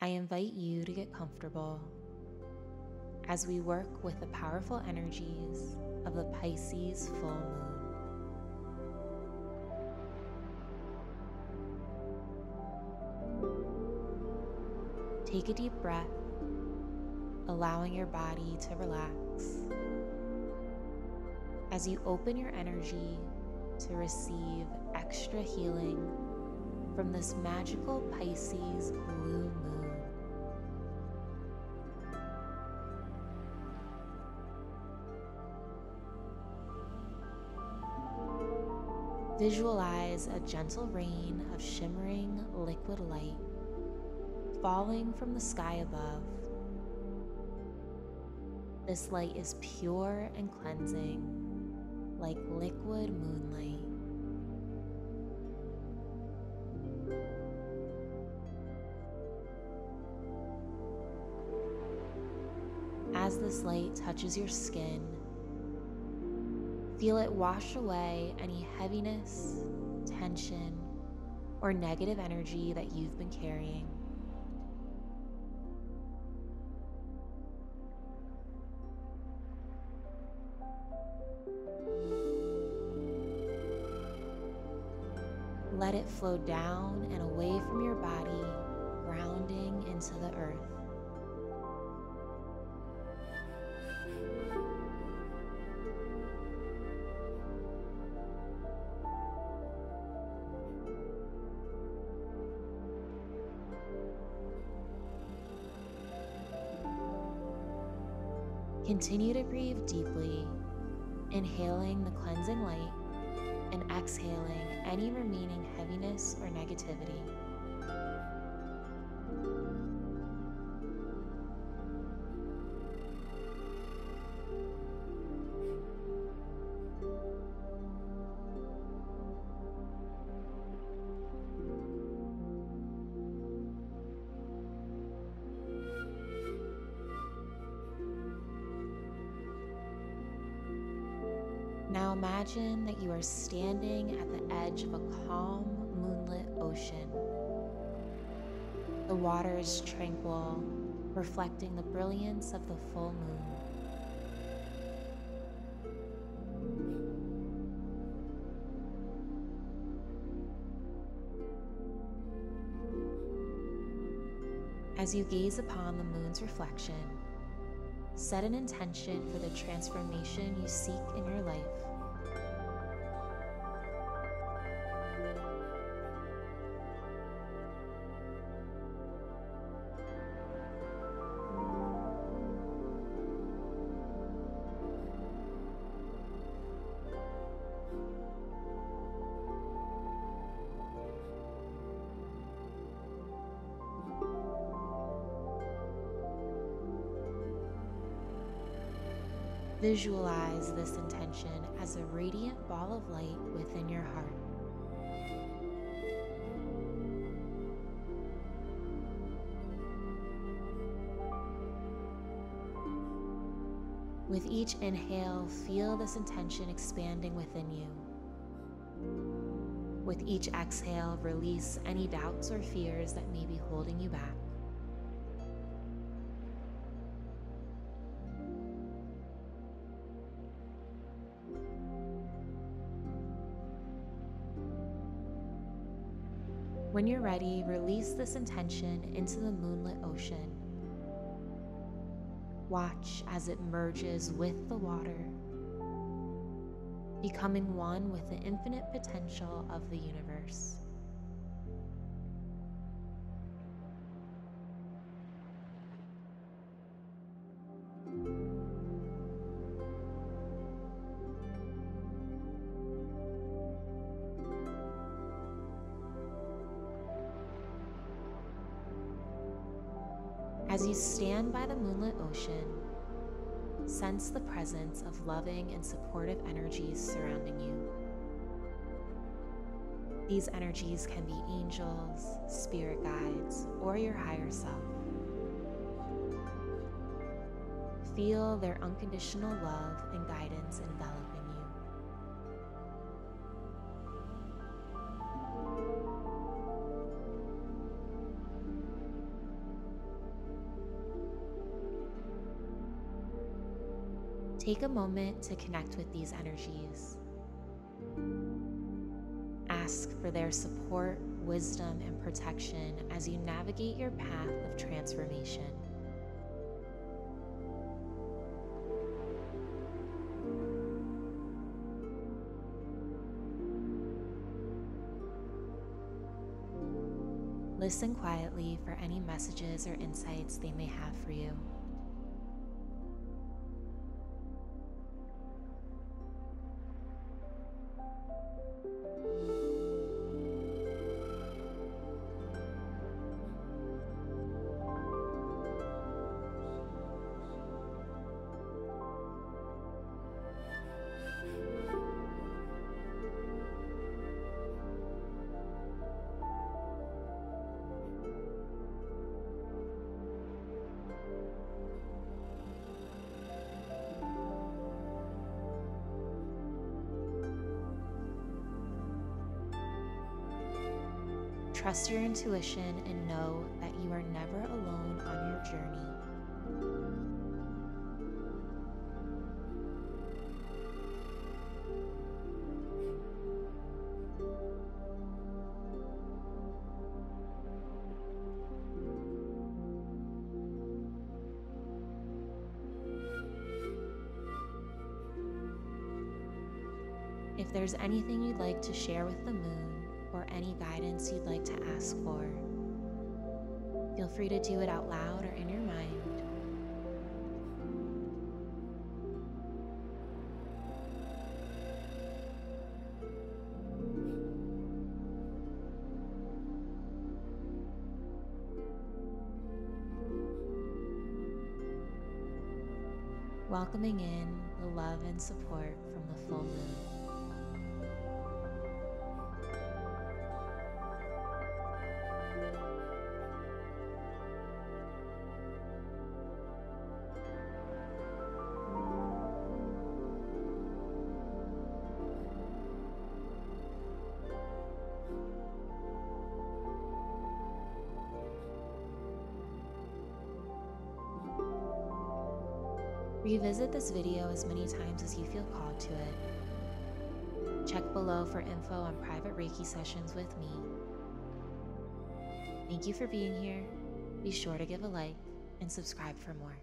I invite you to get comfortable as we work with the powerful energies of the Pisces full moon. Take a deep breath, allowing your body to relax as you open your energy to receive extra healing from this magical Pisces blue Visualize a gentle rain of shimmering liquid light falling from the sky above. This light is pure and cleansing, like liquid moonlight. As this light touches your skin, feel it wash away any heaviness, tension, or negative energy that you've been carrying. Let it flow down and away from your body, grounding into the earth. Continue to breathe deeply, inhaling the cleansing light and exhaling any remaining heaviness or negativity. Imagine that you are standing at the edge of a calm, moonlit ocean. The water is tranquil, reflecting the brilliance of the full moon. As you gaze upon the moon's reflection, set an intention for the transformation you seek in your life. Visualize this intention as a radiant ball of light within your heart. With each inhale, feel this intention expanding within you. With each exhale, release any doubts or fears that may be holding you back. When you're ready, release this intention into the moonlit ocean. Watch as it merges with the water, becoming one with the infinite potential of the universe. As you stand by the moonlit ocean, sense the presence of loving and supportive energies surrounding you. These energies can be angels, spirit guides, or your higher self. Feel their unconditional love and guidance enveloping Take a moment to connect with these energies. Ask for their support, wisdom, and protection as you navigate your path of transformation. Listen quietly for any messages or insights they may have for you. Trust your intuition and know that you are never alone on your journey. If there's anything you'd like to share with the moon, or any guidance you'd like to ask for. Feel free to do it out loud or in your mind. Welcoming in the love and support from the full moon. Revisit this video as many times as you feel called to it. Check below for info on private Reiki sessions with me. Thank you for being here. Be sure to give a like and subscribe for more.